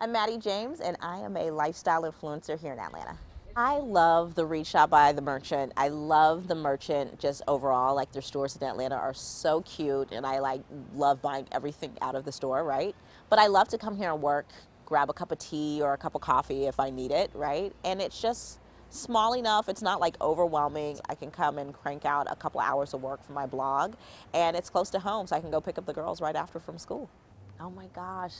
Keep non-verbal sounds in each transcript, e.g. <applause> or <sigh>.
I'm Mattie James, and I am a lifestyle influencer here in Atlanta. I love the Read Shop by the Merchant. I love the Merchant just overall. Like their stores in Atlanta are so cute, and I like love buying everything out of the store, right? But I love to come here and work, grab a cup of tea or a cup of coffee if I need it, right? And it's just small enough. It's not like overwhelming. I can come and crank out a couple hours of work for my blog, and it's close to home, so I can go pick up the girls right after from school. Oh my gosh,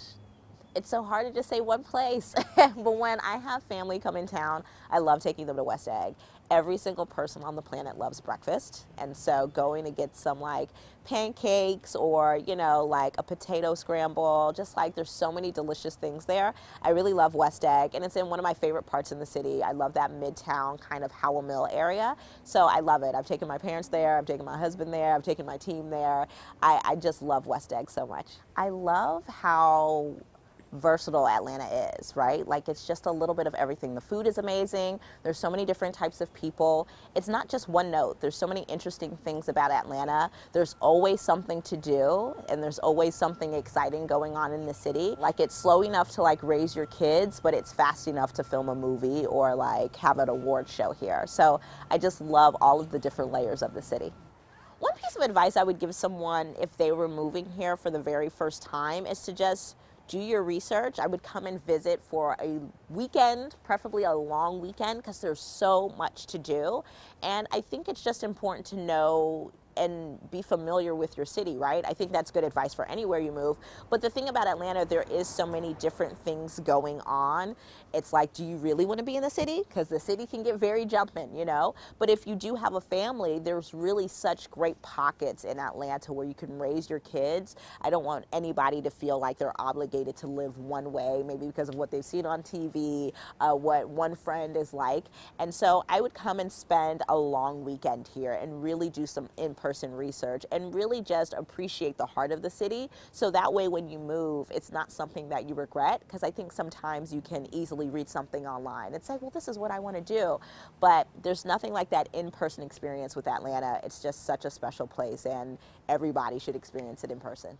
it's so hard to just say one place. <laughs> but when I have family come in town, I love taking them to West Egg. Every single person on the planet loves breakfast. And so going to get some like pancakes or, you know, like a potato scramble, just like there's so many delicious things there. I really love West Egg and it's in one of my favorite parts in the city. I love that midtown kind of Howell Mill area. So I love it. I've taken my parents there, I've taken my husband there, I've taken my team there. I, I just love West Egg so much. I love how versatile Atlanta is, right? Like it's just a little bit of everything. The food is amazing. There's so many different types of people. It's not just one note. There's so many interesting things about Atlanta. There's always something to do and there's always something exciting going on in the city. Like it's slow enough to like raise your kids, but it's fast enough to film a movie or like have an award show here. So I just love all of the different layers of the city. One piece of advice I would give someone if they were moving here for the very first time is to just do your research. I would come and visit for a weekend, preferably a long weekend, because there's so much to do. And I think it's just important to know and be familiar with your city, right? I think that's good advice for anywhere you move. But the thing about Atlanta, there is so many different things going on. It's like, do you really want to be in the city? Because the city can get very jumping, you know? But if you do have a family, there's really such great pockets in Atlanta where you can raise your kids. I don't want anybody to feel like they're obligated to live one way, maybe because of what they've seen on TV, uh, what one friend is like. And so I would come and spend a long weekend here and really do some in-person person research and really just appreciate the heart of the city. So that way when you move, it's not something that you regret because I think sometimes you can easily read something online and say, well, this is what I want to do. But there's nothing like that in-person experience with Atlanta. It's just such a special place and everybody should experience it in person.